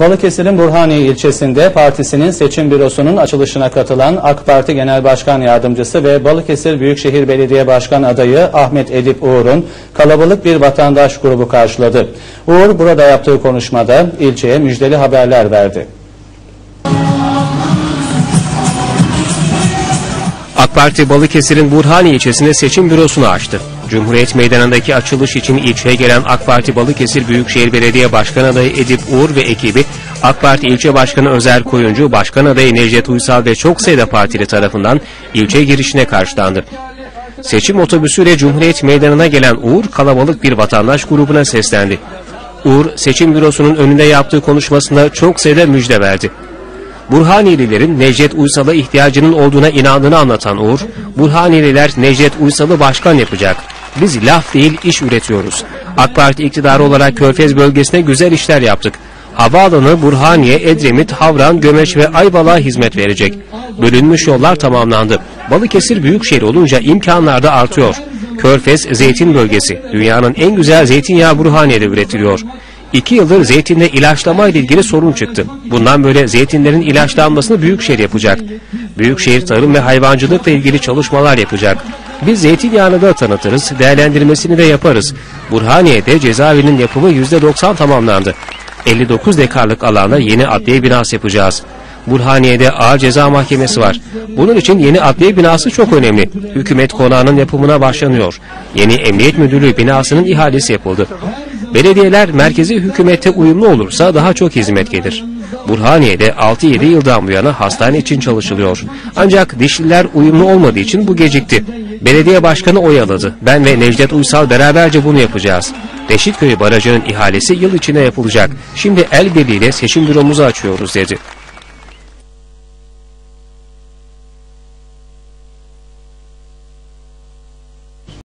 Balıkesir'in Burhaniye ilçesinde partisinin seçim bürosunun açılışına katılan AK Parti Genel Başkan Yardımcısı ve Balıkesir Büyükşehir Belediye Başkan adayı Ahmet Edip Uğur'un kalabalık bir vatandaş grubu karşıladı. Uğur burada yaptığı konuşmada ilçeye müjdeli haberler verdi. Parti Balıkesir'in Burhani ilçesinde seçim bürosunu açtı. Cumhuriyet Meydanı'ndaki açılış için ilçeye gelen AK Parti Balıkesir Büyükşehir Belediye Başkan adayı Edip Uğur ve ekibi AK Parti İlçe Başkanı Özer Koyuncu, Başkan adayı Necdet Uysal ve çok sayıda partili tarafından ilçe girişine karşılandı. Seçim otobüsüyle Cumhuriyet Meydanı'na gelen Uğur kalabalık bir vatandaş grubuna seslendi. Uğur seçim bürosunun önünde yaptığı konuşmasında çok sayıda müjde verdi. Burhaniyelilerin Necdet Uysal'a ihtiyacının olduğuna inandığını anlatan Uğur, Burhaniyeliler Necdet Uysal'ı başkan yapacak. Biz laf değil iş üretiyoruz. AK Parti iktidarı olarak Körfez bölgesine güzel işler yaptık. Havaalanı Burhaniye, Edremit, Havran, Gömeç ve Ayvalık'a hizmet verecek. Bölünmüş yollar tamamlandı. Balıkesir büyükşehir olunca imkanlar da artıyor. Körfez zeytin bölgesi. Dünyanın en güzel zeytinyağı Burhaniye'de üretiliyor. İki yıldır zeytinde ilaçlama ile ilgili sorun çıktı. Bundan böyle zeytinlerin ilaçlanmasını Büyükşehir yapacak. Büyükşehir tarım ve hayvancılıkla ilgili çalışmalar yapacak. Biz zeytinyağını da tanıtırız, değerlendirmesini de yaparız. Burhaniye'de cezaevinin yapımı %90 tamamlandı. 59 dekarlık alanda yeni adliye binası yapacağız. Burhaniye'de ağır ceza mahkemesi var. Bunun için yeni adliye binası çok önemli. Hükümet konağının yapımına başlanıyor. Yeni emniyet müdürlüğü binasının ihalesi yapıldı. Belediyeler merkezi hükümete uyumlu olursa daha çok hizmet gelir. Burhaniye'de 6-7 yıldan bu yana hastane için çalışılıyor. Ancak dişliler uyumlu olmadığı için bu gecikti. Belediye başkanı oyaladı. Ben ve Necdet Uysal beraberce bunu yapacağız. Reşitköy Barajı'nın ihalesi yıl içinde yapılacak. Şimdi el birliğiyle seçim büromuzu açıyoruz dedi.